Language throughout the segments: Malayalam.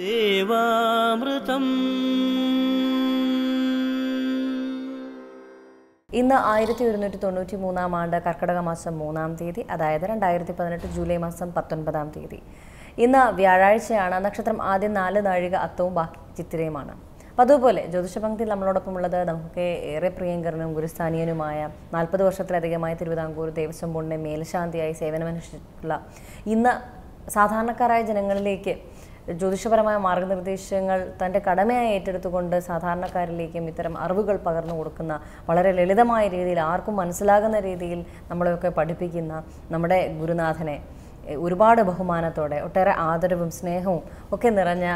ദേവാമൃതം. ഇന്ന് ആയിരത്തി ഒരുന്നൂറ്റി തൊണ്ണൂറ്റി മൂന്നാം ആണ്ട് കർക്കടക മാസം മൂന്നാം തീയതി അതായത് രണ്ടായിരത്തി പതിനെട്ട് ജൂലൈ മാസം പത്തൊൻപതാം തീയതി. ഇന്ന് വ്യാഴാഴ്ചയാണ് നക്ഷത്രം ആദ്യം നാല് നാഴിക അത്തവും ബാക്കി ചിത്തിരയുമാണ്. അപ്പോൾ അതുപോലെ നമ്മളോടൊപ്പം ഉള്ളത് നമുക്ക് ഏറെ പ്രിയങ്കരനും ഗുരുസ്ഥാനീയനുമായ നാൽപ്പത് വർഷത്തിലധികമായി തിരുവിതാംകൂർ ദേവസ്വം ബോർഡിന്റെ മേൽശാന്തിയായി സേവനമനുഷ്ഠിച്ചിട്ടുള്ള ഇന്ന് സാധാരണക്കാരായ ജനങ്ങളിലേക്ക് ജ്യോതിഷപരമായ മാർഗനിർദ്ദേശങ്ങൾ തന്റെ കടമയായി ഏറ്റെടുത്തുകൊണ്ട് സാധാരണക്കാരിലേക്കും ഇത്തരം അറിവുകൾ പകർന്നു കൊടുക്കുന്ന വളരെ ലളിതമായ രീതിയിൽ ആർക്കും മനസ്സിലാകുന്ന രീതിയിൽ നമ്മളെയൊക്കെ പഠിപ്പിക്കുന്ന നമ്മുടെ ഗുരുനാഥനെ ഒരുപാട് ബഹുമാനത്തോടെ ഒട്ടേറെ ആദരവും സ്നേഹവും ഒക്കെ നിറഞ്ഞ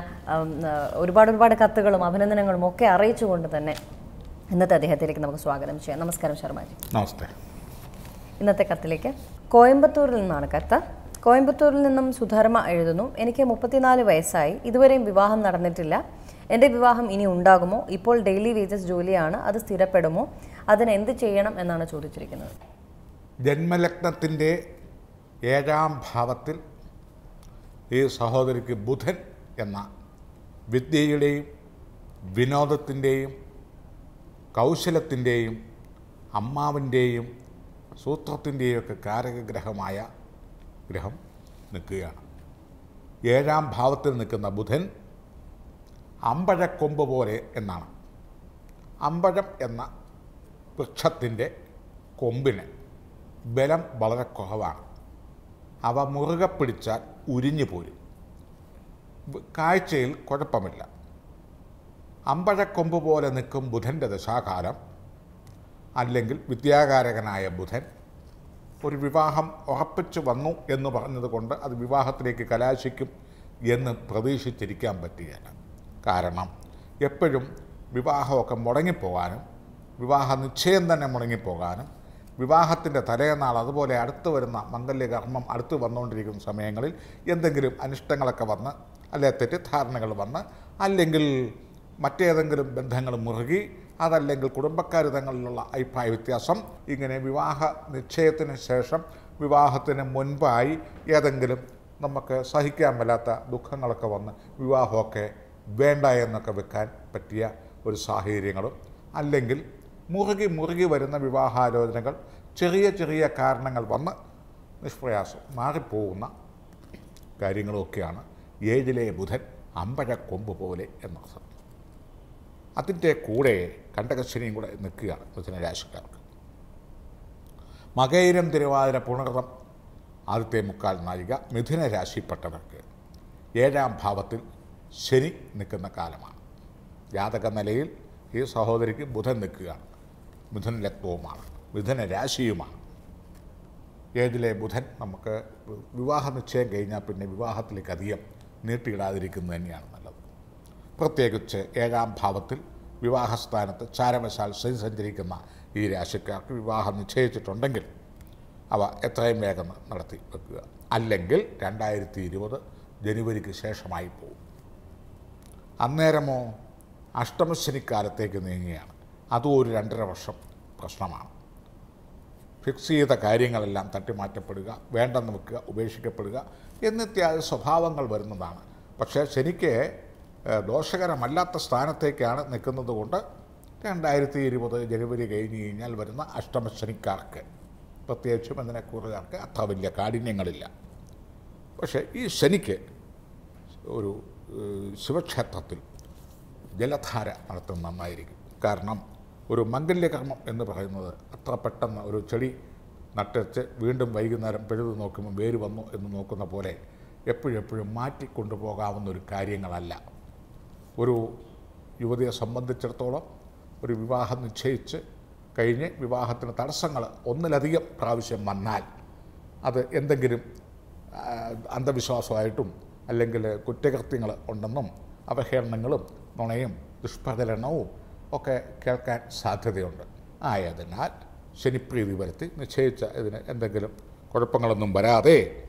ഒരുപാട് ഒരുപാട് കത്തുകളും അഭിനന്ദനങ്ങളും ഒക്കെ അറിയിച്ചുകൊണ്ട് തന്നെ ഇന്നത്തെ അദ്ദേഹത്തിലേക്ക് നമുക്ക് സ്വാഗതം ചെയ്യാം. നമസ്കാരം ശർമാജി നമസ്തേ. ഇന്നത്തെ കത്തിലേക്ക് കോയമ്പത്തൂരിൽ നിന്നാണ് കത്ത്. കോയമ്പത്തൂരിൽ നിന്നും സുധർമ്മ എഴുതുന്നു. എനിക്ക് മുപ്പത്തിനാല് വയസ്സായി. ഇതുവരെയും വിവാഹം നടന്നിട്ടില്ല. എന്റെ വിവാഹം ഇനി ഉണ്ടാകുമോ? ഇപ്പോൾ ഡെയിലി വേജസ് ജോലിയാണ്. അത് സ്ഥിരപ്പെടുമോ? അതിന് എന്ത് ചെയ്യണം എന്നാണ് ചോദിച്ചിരിക്കുന്നത്. ജന്മലഗ്നത്തിന്റെ ഏഴാം ഭാവത്തിൽ ഈ സഹോദരിക്ക് ബുധൻ എന്ന വിദ്യയുടെയും വിനോദത്തിന്റെയും കൗശലത്തിന്റെയും അമ്മാവിന്റെയും സൂത്രത്തിന്റെയും ഒക്കെ കാരകഗ്രഹമായ ഗ്രഹം നിൽക്കുകയാണ്. ഏഴാം ഭാവത്തിൽ നിൽക്കുന്ന ബുധൻ അമ്പഴക്കൊമ്പ് പോലെ എന്നാണ്. അമ്പഴം എന്ന വൃക്ഷത്തിന്റെ കൊമ്പിന് ബലം വളരെ കുറവാണ്. അവ മുറുകെ പിടിച്ചാൽ ഉരിഞ്ഞു പോരും. കാഴ്ചയിൽ കുഴപ്പമില്ല. അമ്പഴക്കൊമ്പ് പോലെ നിൽക്കും ബുധന്റെ ദശാകാലം അല്ലെങ്കിൽ വിദ്യാകാരകനായ ബുധൻ ഒരു വിവാഹം ഉറപ്പിച്ചു വന്നു എന്ന് പറഞ്ഞതുകൊണ്ട് അത് വിവാഹത്തിലേക്ക് കലാശിക്കും എന്ന് പ്രതീക്ഷിച്ചിരിക്കാൻ പറ്റുകയില്ല കാരണം എപ്പോഴും വിവാഹമൊക്കെ മുടങ്ങിപ്പോകാനും വിവാഹ നിശ്ചയം തന്നെ മുടങ്ങിപ്പോകാനും വിവാഹത്തിന്റെ തലേനാൾ അതുപോലെ അടുത്ത് വരുന്ന മംഗല്യകർമ്മം അടുത്ത് വന്നുകൊണ്ടിരിക്കുന്ന സമയങ്ങളിൽ എന്തെങ്കിലും അനിഷ്ടങ്ങളൊക്കെ വന്ന് അല്ലെ തെറ്റിദ്ധാരണകൾ വന്ന് അല്ലെങ്കിൽ മറ്റേതെങ്കിലും ബന്ധങ്ങൾ മുറുകി അതല്ലെങ്കിൽ കുടുംബക്കാർ തങ്ങളിലുള്ള അഭിപ്രായ വ്യത്യാസം. ഇങ്ങനെ വിവാഹ നിശ്ചയത്തിന് ശേഷം വിവാഹത്തിന് മുൻപായി ഏതെങ്കിലും നമുക്ക് സഹിക്കാൻ മേലാത്ത ദുഃഖങ്ങളൊക്കെ വന്ന് വിവാഹമൊക്കെ വേണ്ട എന്നൊക്കെ വെക്കാൻ പറ്റിയ ഒരു സാഹചര്യങ്ങളും അല്ലെങ്കിൽ മുറുകി മുറുകി വരുന്ന വിവാഹാലോചനകൾ ചെറിയ ചെറിയ കാരണങ്ങൾ വന്ന് നിഷ്പ്രയാസം മാറിപ്പോകുന്ന കാര്യങ്ങളൊക്കെയാണ് ഏഴിലെ ബുധൻ അമ്പഴക്കൊമ്പ് പോലെ എന്നർത്ഥം. അതിന്റെ കൂടെ കണ്ടകശനിയും കൂടെ നിൽക്കുക മിഥുന രാശിക്കാർക്ക്. മകേരം തിരുവാതിര പുണർതം ആദ്യത്തെ മുക്കാൽ നാഴിക മിഥുന രാശിപ്പെട്ടവർക്ക്. ഏഴാം ഭാവത്തിൽ ശനി നിൽക്കുന്ന കാലമാണ്. ജാതക നിലയിൽ ഈ സഹോദരിക്ക് ബുധൻ നിൽക്കുകയാണ് മിഥുന ലത്വവുമാണ് മിഥുന രാശിയുമാണ്. ഏതിലെ ബുധൻ നമുക്ക് വിവാഹ നിശ്ചയം കഴിഞ്ഞാൽ പിന്നെ വിവാഹത്തിലേക്ക് അധികം നീട്ടിയിടാതിരിക്കുന്നത് തന്നെയാണ് പ്രത്യേകിച്ച് ഏഴാം ഭാവത്തിൽ വിവാഹസ്ഥാനത്ത് ചാരവശാൽ ശനി സഞ്ചരിക്കുന്ന ഈ രാശിക്കാർക്ക് വിവാഹം നിശ്ചയിച്ചിട്ടുണ്ടെങ്കിൽ അവ എത്രയും വേഗം നടത്തി വെക്കുക. അല്ലെങ്കിൽ രണ്ടായിരത്തി ഇരുപത് ജനുവരിക്ക് ശേഷമായി പോകും അന്നേരമോ അഷ്ടമശനിക്കാലത്തേക്ക് നീങ്ങുകയാണ്. അതും ഒരു രണ്ടര വർഷം പ്രശ്നമാണ്. ഫിക്സ് ചെയ്ത കാര്യങ്ങളെല്ലാം തട്ടിമാറ്റപ്പെടുക വേണ്ടെന്ന് വെക്കുക ഉപേക്ഷിക്കപ്പെടുക എന്നിത്യാദി സ്വഭാവങ്ങൾ വരുന്നതാണ്. പക്ഷേ ശനിക്ക് ദോഷകരമല്ലാത്ത സ്ഥാനത്തേക്കാണ് നിൽക്കുന്നത് കൊണ്ട് രണ്ടായിരത്തി ഇരുപത് ജനുവരി കഴിഞ്ഞ് കഴിഞ്ഞാൽ വരുന്ന അഷ്ടമശനിക്കാർക്ക് പ്രത്യേകിച്ചും അതിനെ കൂടുതലാർക്ക് അത്ര വലിയ കാഠിന്യങ്ങളില്ല. പക്ഷേ ഈ ശനിക്ക് ഒരു ശിവക്ഷേത്രത്തിൽ ജലധാര നടത്തുന്നത് നന്നായിരിക്കും. കാരണം ഒരു മംഗല്യകർമ്മം എന്ന് പറയുന്നത് അത്ര പെട്ടെന്ന് ഒരു ചെടി നട്ടച്ച് വീണ്ടും വൈകുന്നേരം പെഴുതു നോക്കുമ്പോൾ വേര് വന്നു എന്ന് നോക്കുന്ന പോലെ എപ്പോഴെപ്പോഴും മാറ്റിക്കൊണ്ടുപോകാവുന്ന ഒരു കാര്യങ്ങളല്ല. ഒരു യുവതിയെ സംബന്ധിച്ചിടത്തോളം ഒരു വിവാഹം നിശ്ചയിച്ച് കഴിഞ്ഞ് വിവാഹത്തിന് തടസ്സങ്ങൾ ഒന്നിലധികം പ്രാവശ്യം വന്നാൽ അത് എന്തെങ്കിലും അന്ധവിശ്വാസമായിട്ടും അല്ലെങ്കിൽ കുറ്റകൃത്യങ്ങൾ ഉണ്ടെന്നും അവഹേളനങ്ങളും നുണയും ദുഷ്പ്രചരണവും ഒക്കെ കേൾക്കാൻ സാധ്യതയുണ്ട്. ആയതിനാൽ ശനിപ്രീതി വരുത്തി നിശ്ചയിച്ച ഇതിന് എന്തെങ്കിലും കുഴപ്പങ്ങളൊന്നും വരാതെ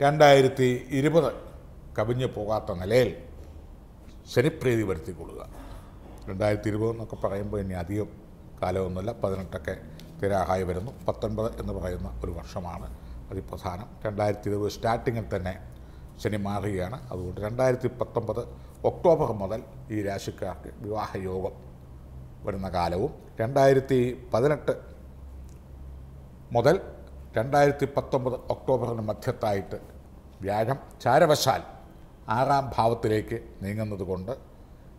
രണ്ടായിരത്തി ഇരുപത് കവിഞ്ഞു പോകാത്ത നിലയിൽ ശനിപ്രീതി വരുത്തിക്കൊള്ളുക. രണ്ടായിരത്തി ഇരുപത് എന്നൊക്കെ പറയുമ്പോൾ ഇനി അധികം കാലമൊന്നുമില്ല. പതിനെട്ടൊക്കെ തിരാഹായി വരുന്നു. പത്തൊൻപത് എന്ന് പറയുന്ന ഒരു വർഷമാണ് അതിപ്രധാനം. രണ്ടായിരത്തി ഇരുപത് സ്റ്റാർട്ടിങ്ങിൽ തന്നെ ശനി മാറുകയാണ്. അതുകൊണ്ട് രണ്ടായിരത്തി പത്തൊമ്പത് ഒക്ടോബർ മുതൽ ഈ രാശിക്കാർക്ക് വിവാഹയോഗം വരുന്ന കാലവും രണ്ടായിരത്തി പതിനെട്ട് മുതൽ രണ്ടായിരത്തി പത്തൊമ്പത് ഒക്ടോബറിന് മധ്യത്തായിട്ട് വ്യാഴം ചാരവശാൽ ആറാം ഭാവത്തിലേക്ക് നീങ്ങുന്നത് കൊണ്ട്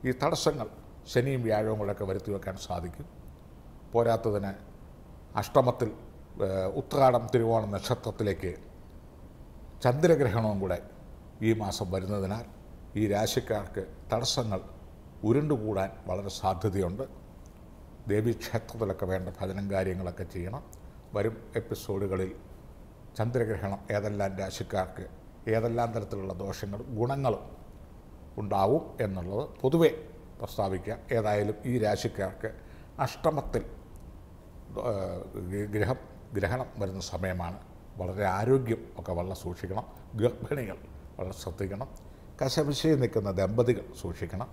ഈ തടസ്സങ്ങൾ ശനിയും വ്യാഴവും കൂടെയൊക്കെ വരുത്തി വെക്കാൻ സാധിക്കും. പോരാത്തതിന് അഷ്ടമത്തിൽ ഉത്രാടം തിരുവോണം നക്ഷത്രത്തിലേക്ക് ചന്ദ്രഗ്രഹണവും കൂടെ ഈ മാസം വരുന്നതിനാൽ ഈ രാശിക്കാർക്ക് തടസ്സങ്ങൾ ഉരുണ്ടുകൂടാൻ വളരെ സാധ്യതയുണ്ട്. ദേവീക്ഷേത്രത്തിലൊക്കെ വേണ്ട ഭജനം കാര്യങ്ങളൊക്കെ ചെയ്യണം. വരും എപ്പിസോഡുകളിൽ ചന്ദ്രഗ്രഹണം ഏതെല്ലാം രാശിക്കാർക്ക് ഏതെല്ലാം തരത്തിലുള്ള ദോഷങ്ങളും ഗുണങ്ങളും ഉണ്ടാവും എന്നുള്ളത് പൊതുവേ പ്രസ്താവിക്കുക. ഏതായാലും ഈ രാശിക്കാർക്ക് അഷ്ടമത്തിൽ ഗ്രഹം ഗ്രഹണം വരുന്ന സമയമാണ്. വളരെ ആരോഗ്യം ഒക്കെ വളരെ സൂക്ഷിക്കണം. ഗർഭിണികൾ വളരെ ശ്രദ്ധിക്കണം. കശപിശയിൽ നിൽക്കുന്ന ദമ്പതികൾ സൂക്ഷിക്കണം.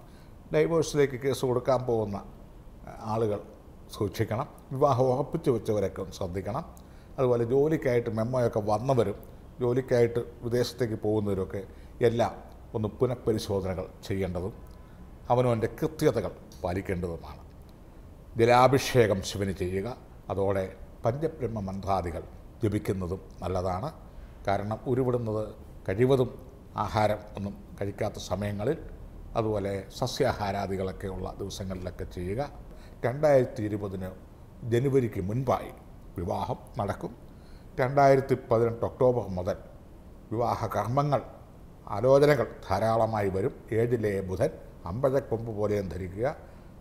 ഡൈവോഴ്സിലേക്ക് കേസ് കൊടുക്കാൻ പോകുന്ന ആളുകൾ സൂക്ഷിക്കണം. വിവാഹം ഉറപ്പിച്ചു വെച്ചവരൊക്കെ ശ്രദ്ധിക്കണം. അതുപോലെ ജോലിക്കായിട്ട് മെമ്മോയൊക്കെ വന്നവരും ജോലിക്കായിട്ട് വിദേശത്തേക്ക് പോകുന്നവരൊക്കെ എല്ലാം ഒന്ന് പുനഃപരിശോധനകൾ ചെയ്യേണ്ടതും അവനവന്റെ കൃത്യതകൾ പാലിക്കേണ്ടതുമാണ്. ജലാഭിഷേകം ശിവന് ചെയ്യുക അതോടെ പഞ്ചബ്രഹ്മ മന്ത്രാദികൾ ജപിക്കുന്നതും നല്ലതാണ്. കാരണം ഉരുവിടുന്നത് കഴിവതും ആഹാരം ഒന്നും കഴിക്കാത്ത സമയങ്ങളിൽ അതുപോലെ സസ്യാഹാരാദികളൊക്കെ ഉള്ള ദിവസങ്ങളിലൊക്കെ ചെയ്യുക. രണ്ടായിരത്തി ഇരുപതിന് ജനുവരിക്ക് മുൻപായി വിവാഹം നടക്കും. രണ്ടായിരത്തി പതിനെട്ട് ഒക്ടോബർ മുതൽ വിവാഹ കർമ്മങ്ങൾ ആലോചനകൾ ധാരാളമായി വരും. ഏഴിലെ ബുധൻ അമ്പഴക്കൊമ്പ് പോലെയും ധരിക്കുക.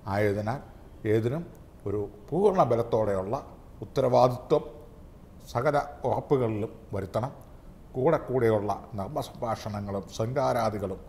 ആയതിനാൽ ഏതിനും ഒരു പൂർണ ബലത്തോടെയുള്ള ഉത്തരവാദിത്വം സകല ഉറപ്പുകളിലും വരുത്തണം. കൂടെ കൂടെയുള്ള നർമ്മസംഭാഷണങ്ങളും ശൃംഗാരാദികളും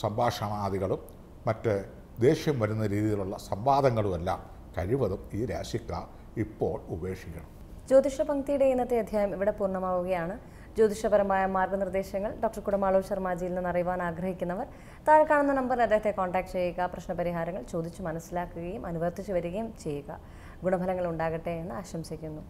സംഭാഷണാദികളും മറ്റ് ദേഷ്യം വരുന്ന രീതിയിലുള്ള സംവാദങ്ങളുമെല്ലാം കഴിവതും ഈ രാശിക്കാർ ഇപ്പോൾ ഉപേക്ഷിക്കണം. ജ്യോതിഷ പങ്ക്തിയുടെ ഇന്നത്തെ അധ്യായം ഇവിടെ പൂർണമാവുകയാണ്. ജ്യോതിഷപരമായ മാർഗനിർദ്ദേശങ്ങൾ ഡോക്ടർ കുടമാളൂർ ശർമാജിയിൽ നിന്ന് അറിയുവാൻ ആഗ്രഹിക്കുന്നവർ താഴെ കാണുന്ന നമ്പറിൽ അദ്ദേഹത്തെ കോൺടാക്ട് ചെയ്യുക പ്രശ്നപരിഹാരങ്ങൾ ചോദിച്ചു മനസ്സിലാക്കുകയും അനുവർത്തിച്ചു വരികയും ചെയ്യുക. ഗുണഫലങ്ങൾ ഉണ്ടാകട്ടെ എന്ന് ആശംസിക്കുന്നു.